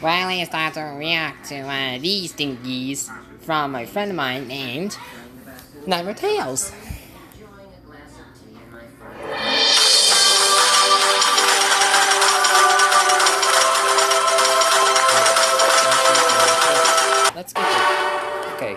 Riley started to react to uh, these thingies from a friend of mine named Nightmare Tales. Let's get it. Okay.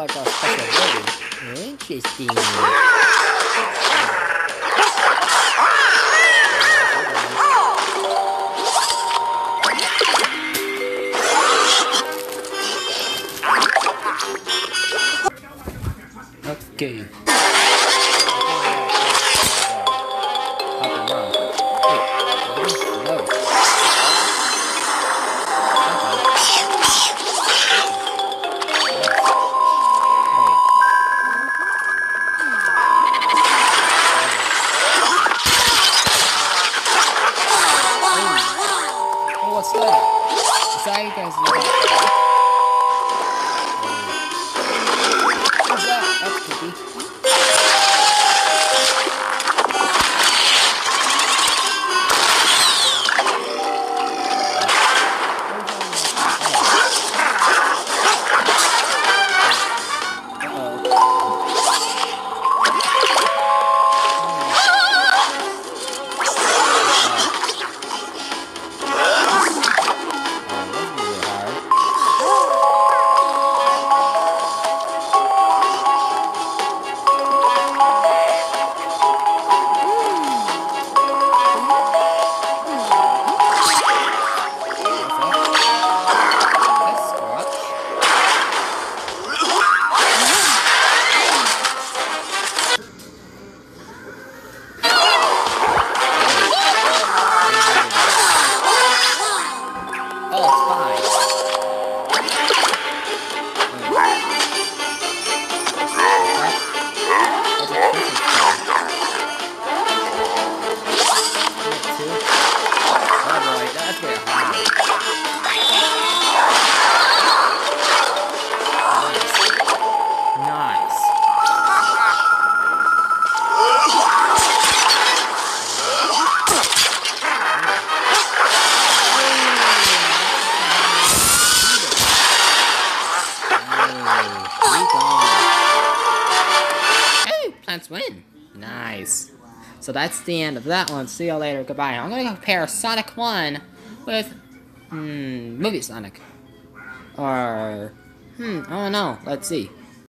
Like a special ability. Interesting. Oh, what's that? Is that you guys that? Plants win. Nice. So that's the end of that one. See you later. Goodbye. I'm gonna compare Sonic 1 with hmm, movie Sonic. Or hmm, I don't know. Let's see.